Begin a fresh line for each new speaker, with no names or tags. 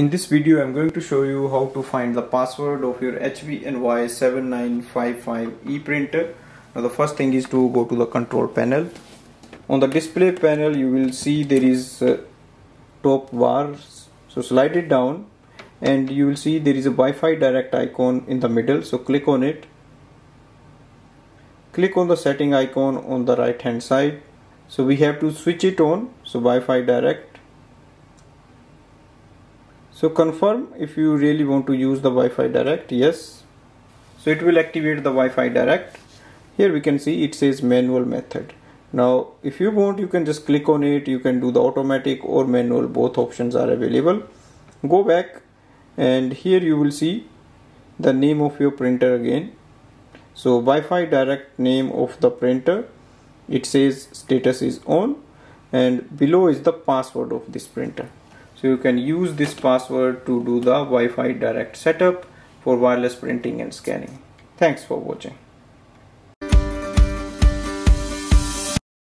In this video I'm going to show you how to find the password of your HP Envy 7955E printer. Now the first thing is to go to the control panel. On the display panel you will see there is uh, top bar so slide it down and you will see there is a Wi-Fi direct icon in the middle so click on it. Click on the setting icon on the right hand side. So we have to switch it on so Wi-Fi direct so confirm if you really want to use the Wi-Fi direct yes. So it will activate the Wi-Fi direct. Here we can see it says manual method. Now if you want you can just click on it. You can do the automatic or manual. Both options are available. Go back and here you will see the name of your printer again. So Wi-Fi direct name of the printer. It says status is on and below is the password of this printer so you can use this password to do the Wi-Fi direct setup for wireless printing and scanning. Thanks for watching.